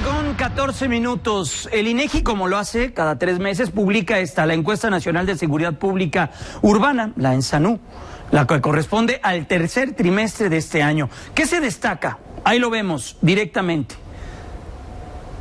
con 14 minutos. El INEGI, como lo hace cada tres meses, publica esta, la encuesta nacional de seguridad pública urbana, la ENSANU, la que corresponde al tercer trimestre de este año. ¿Qué se destaca? Ahí lo vemos directamente.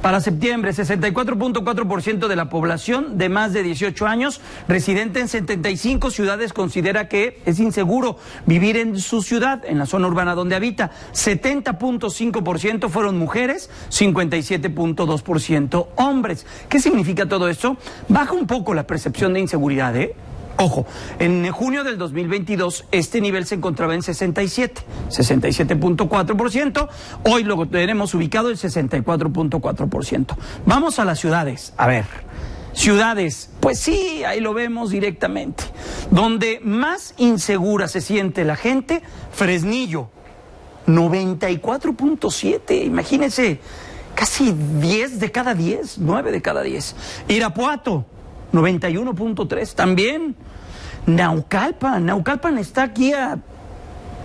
Para septiembre, 64.4% de la población de más de 18 años residente en 75 ciudades considera que es inseguro vivir en su ciudad, en la zona urbana donde habita. 70.5% fueron mujeres, 57.2% hombres. ¿Qué significa todo esto? Baja un poco la percepción de inseguridad, ¿eh? Ojo, en junio del 2022 este nivel se encontraba en 67, 67.4%. Hoy lo tenemos ubicado en 64.4%. Vamos a las ciudades. A ver, ciudades, pues sí, ahí lo vemos directamente. Donde más insegura se siente la gente, Fresnillo, 94.7, imagínense, casi 10 de cada 10, 9 de cada 10. Irapuato, 91.3, también. Naucalpan, Naucalpan está aquí a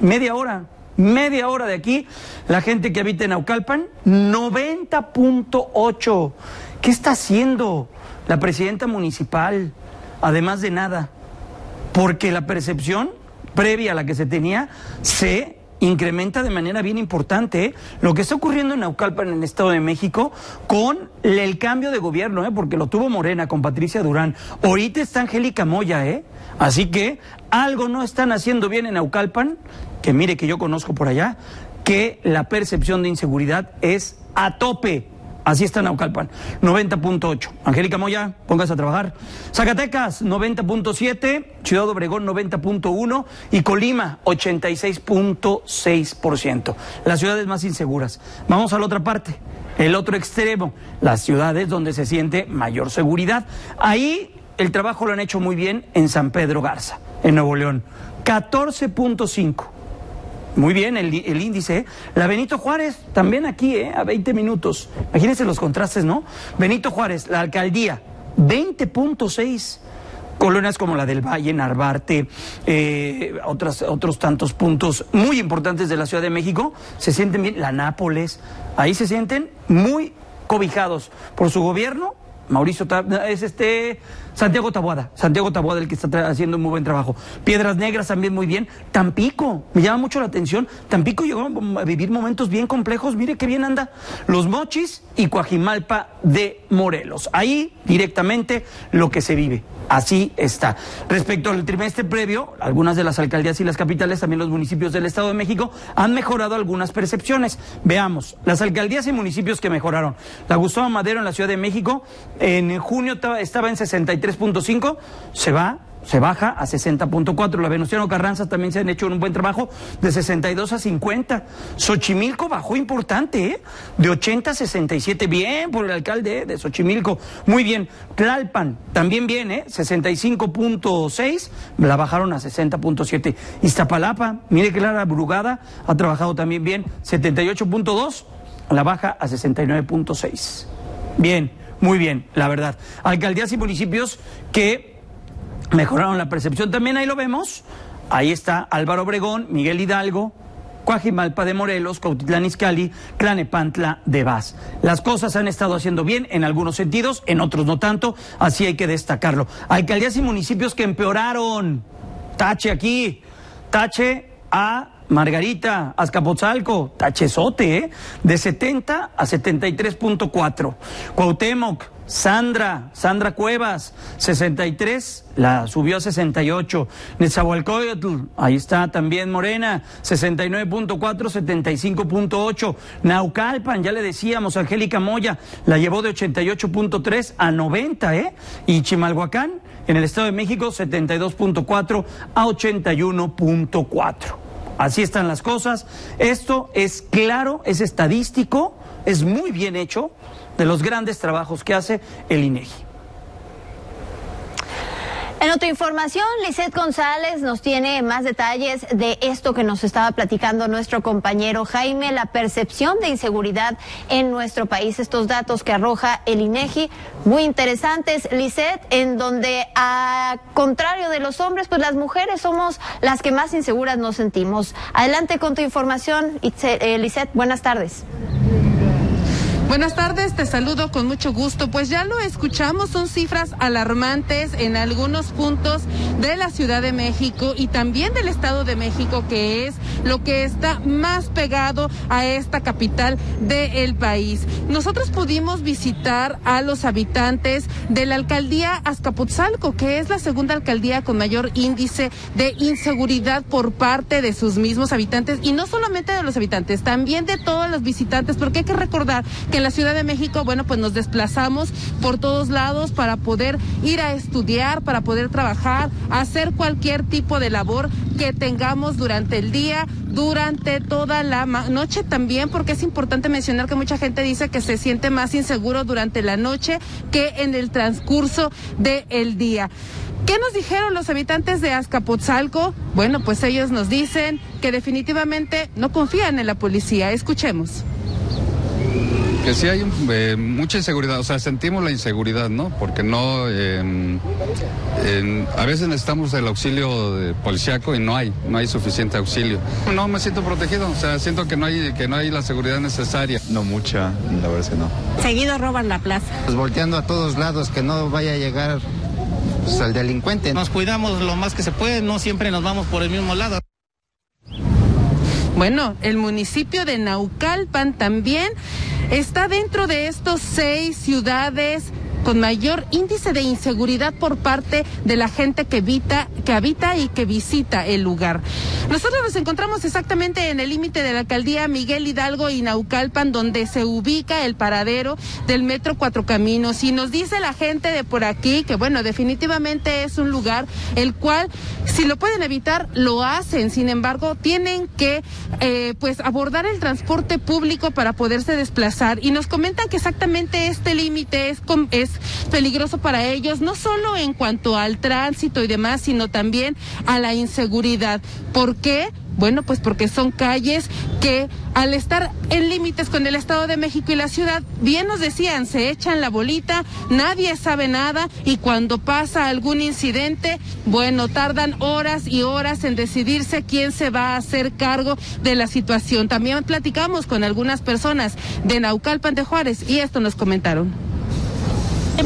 media hora, media hora de aquí. La gente que habita en Naucalpan, 90.8. ¿Qué está haciendo la presidenta municipal? Además de nada, porque la percepción previa a la que se tenía se incrementa de manera bien importante ¿eh? lo que está ocurriendo en Naucalpan, en el Estado de México, con el cambio de gobierno, ¿eh? porque lo tuvo Morena con Patricia Durán. Ahorita está Angélica Moya, ¿eh? Así que algo no están haciendo bien en Naucalpan, que mire que yo conozco por allá, que la percepción de inseguridad es a tope. Así está Naucalpan, 90.8. Angélica Moya, póngase a trabajar. Zacatecas, 90.7. Ciudad Obregón, 90.1. Y Colima, 86.6%. Las ciudades más inseguras. Vamos a la otra parte, el otro extremo, las ciudades donde se siente mayor seguridad. Ahí el trabajo lo han hecho muy bien en San Pedro Garza, en Nuevo León. 14.5. Muy bien el, índice. La Benito Juárez, también aquí, ¿eh? a 20 minutos. Imagínense los contrastes, ¿no? Benito Juárez, la alcaldía, 20.6. Colonias como la del Valle, Narvarte, eh, otras, otros tantos puntos muy importantes de la Ciudad de México, se sienten bien. La Nápoles, ahí se sienten muy cobijados por su gobierno Mauricio es este Santiago Taboada, Santiago Taboada el que está haciendo un muy buen trabajo. Piedras Negras también muy bien. Tampico, me llama mucho la atención. Tampico llegó a vivir momentos bien complejos. Mire qué bien anda. Los Mochis y Coajimalpa de Morelos. Ahí directamente lo que se vive. Así está. Respecto al trimestre previo, algunas de las alcaldías y las capitales, también los municipios del Estado de México, han mejorado algunas percepciones. Veamos, las alcaldías y municipios que mejoraron. La Gustavo Madero en la Ciudad de México, en junio estaba en 63.5, se va se baja a 60.4. La Venustiano Carranza también se han hecho un buen trabajo de 62 a 50. Xochimilco bajó importante, ¿eh? De 80 a 67. Bien por el alcalde de Xochimilco. Muy bien. Tlalpan también bien, ¿eh? 65.6. La bajaron a 60.7. Iztapalapa, mire que Lara Brugada ha trabajado también bien. 78.2. La baja a 69.6. Bien, muy bien, la verdad. Alcaldías y municipios que mejoraron la percepción. También ahí lo vemos. Ahí está Álvaro Obregón, Miguel Hidalgo, Cuajimalpa de Morelos, Cautitlán Izcalli, Tlanepantla de Vaz. Las cosas han estado haciendo bien en algunos sentidos, en otros no tanto, así hay que destacarlo. Alcaldías y municipios que empeoraron. Tache aquí, tache a Margarita, Azcapotzalco, tachezote, ¿eh? De 70 a 73.4. Cuauhtémoc, Sandra, Sandra Cuevas, 63, la subió a 68. Nezahualcóyotl, ahí está también Morena, 69.4, 75.8. Naucalpan, ya le decíamos, Angélica Moya, la llevó de 88.3 a 90, ¿eh? Y Chimalhuacán, en el Estado de México, 72.4 a 81.4. Así están las cosas. Esto es claro, es estadístico, es muy bien hecho de los grandes trabajos que hace el INEGI. En otra información, Lisette González nos tiene más detalles de esto que nos estaba platicando nuestro compañero Jaime, la percepción de inseguridad en nuestro país. Estos datos que arroja el INEGI, muy interesantes, Lisette, en donde a contrario de los hombres, pues las mujeres somos las que más inseguras nos sentimos. Adelante con tu información, eh, Lisette, buenas tardes. Buenas tardes, te saludo con mucho gusto. Pues ya lo escuchamos, son cifras alarmantes en algunos puntos de la Ciudad de México y también del Estado de México, que es lo que está más pegado a esta capital del país. Nosotros pudimos visitar a los habitantes de la alcaldía Azcapotzalco, que es la segunda alcaldía con mayor índice de inseguridad por parte de sus mismos habitantes y no solamente de los habitantes, también de todos los visitantes, porque hay que recordar que en la Ciudad de México, bueno, pues nos desplazamos por todos lados para poder ir a estudiar, para poder trabajar, hacer cualquier tipo de labor que tengamos durante el día, durante toda la noche también, porque es importante mencionar que mucha gente dice que se siente más inseguro durante la noche que en el transcurso del día. ¿Qué nos dijeron los habitantes de Azcapotzalco? Bueno, pues ellos nos dicen que definitivamente no confían en la policía. Escuchemos. Que sí hay eh, mucha inseguridad, o sea, sentimos la inseguridad, ¿no? Porque no, em, a veces necesitamos el auxilio de policíaco y no hay, no hay suficiente auxilio. No me siento protegido, o sea, siento que no hay, que no hay la seguridad necesaria. No mucha, la verdad es que no. Seguido roban la plaza. Pues volteando a todos lados, que no vaya a llegar pues, al delincuente. Nos cuidamos lo más que se puede, no siempre nos vamos por el mismo lado. Bueno, el municipio de Naucalpan también está dentro de estos seis ciudades con mayor índice de inseguridad por parte de la gente que habita, que habita y que visita el lugar. Nosotros nos encontramos exactamente en el límite de la alcaldía Miguel Hidalgo y Naucalpan, donde se ubica el paradero del Metro Cuatro Caminos. Y nos dice la gente de por aquí que, bueno, definitivamente es un lugar el cual, si lo pueden evitar, lo hacen. Sin embargo, tienen que, eh, pues, abordar el transporte público para poderse desplazar. Y nos comentan que exactamente este límite es, es peligroso para ellos, no solo en cuanto al tránsito y demás, sino también a la inseguridad. ¿Por qué? Bueno, pues porque son calles que al estar en límites con el Estado de México y la ciudad, bien nos decían, se echan la bolita, nadie sabe nada y cuando pasa algún incidente, bueno, tardan horas y horas en decidirse quién se va a hacer cargo de la situación. También platicamos con algunas personas de Naucalpan de Juárez y esto nos comentaron.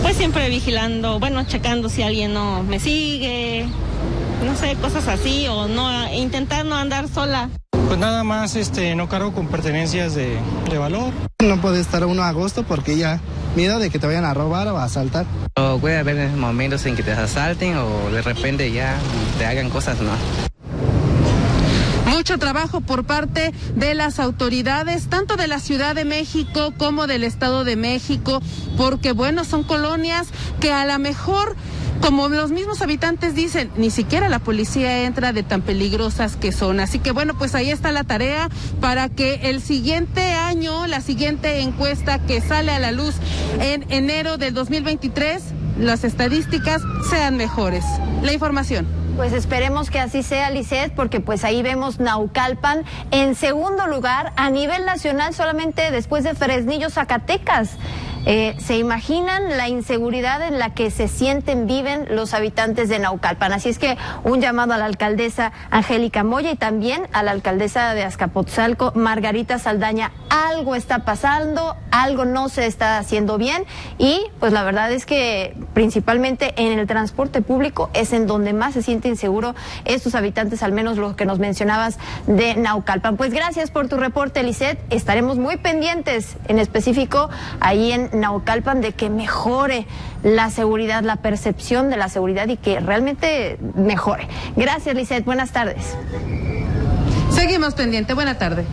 Pues siempre vigilando, bueno, checando si alguien no me sigue, no sé, cosas así, o no intentar no andar sola. Pues nada más este no cargo con pertenencias de, de valor. No puede estar uno a agosto porque ya miedo de que te vayan a robar o a asaltar. O puede haber momentos en que te asalten o de repente ya te hagan cosas, ¿no? Mucho trabajo por parte de las autoridades, tanto de la Ciudad de México como del Estado de México, porque bueno, son colonias que a lo mejor como los mismos habitantes dicen, ni siquiera la policía entra de tan peligrosas que son. Así que bueno, pues ahí está la tarea para que el siguiente año, la siguiente encuesta que sale a la luz en enero del 2023, las estadísticas sean mejores. La información. Pues esperemos que así sea, Lisset, porque pues ahí vemos Naucalpan en segundo lugar a nivel nacional solamente después de Fresnillo, Zacatecas. Eh, ¿Se imaginan la inseguridad en la que se sienten, viven los habitantes de Naucalpan? Así es que un llamado a la alcaldesa Angélica Moya y también a la alcaldesa de Azcapotzalco, Margarita Saldaña. Algo está pasando, algo no se está haciendo bien y pues la verdad es que principalmente en el transporte público es en donde más se siente inseguro estos habitantes, al menos los que nos mencionabas de Naucalpan. Pues gracias por tu reporte, Lisset. Estaremos muy pendientes, en específico ahí en Naucalpan de que mejore la seguridad, la percepción de la seguridad y que realmente mejore. Gracias, Lizeth. Buenas tardes. Seguimos pendiente. Buena tarde.